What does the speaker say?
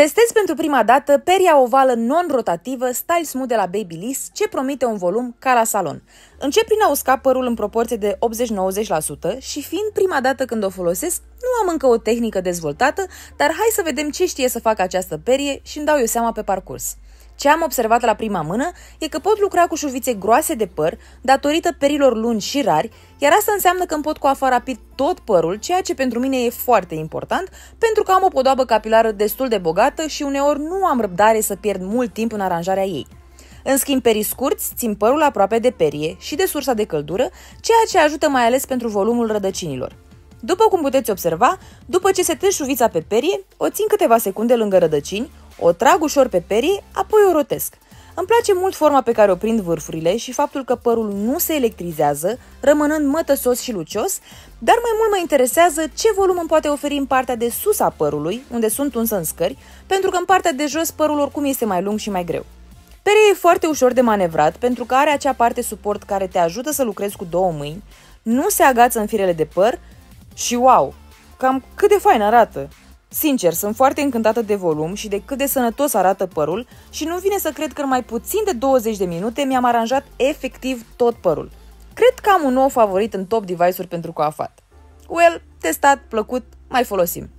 Testez pentru prima dată peria ovală non-rotativă Style Smooth de la Babyliss, ce promite un volum ca la salon. Încep prin a usca părul în proporție de 80-90% și fiind prima dată când o folosesc, nu am încă o tehnică dezvoltată, dar hai să vedem ce știe să facă această perie și îmi dau eu seama pe parcurs. Ce am observat la prima mână e că pot lucra cu șuvițe groase de păr datorită perilor lungi și rari, iar asta înseamnă că îmi pot coafa rapid tot părul, ceea ce pentru mine e foarte important, pentru că am o podoabă capilară destul de bogată și uneori nu am răbdare să pierd mult timp în aranjarea ei. În schimb, perii scurți țin părul aproape de perie și de sursa de căldură, ceea ce ajută mai ales pentru volumul rădăcinilor. După cum puteți observa, după ce se tâși șuvița pe perie, o țin câteva secunde lângă rădăcini, o trag ușor pe perie, apoi o rotesc. Îmi place mult forma pe care o prind vârfurile și faptul că părul nu se electrizează, rămânând mătăsos și lucios, dar mai mult mă interesează ce volum îmi poate oferi în partea de sus a părului, unde sunt unsă în scări, pentru că în partea de jos părul oricum este mai lung și mai greu. Perea e foarte ușor de manevrat pentru că are acea parte suport care te ajută să lucrezi cu două mâini, nu se agață în firele de păr și wow, cam cât de fain arată! Sincer, sunt foarte încântată de volum și de cât de sănătos arată părul și nu vine să cred că în mai puțin de 20 de minute mi-am aranjat efectiv tot părul. Cred că am un nou favorit în top device-uri pentru coafat. Well, testat, plăcut, mai folosim.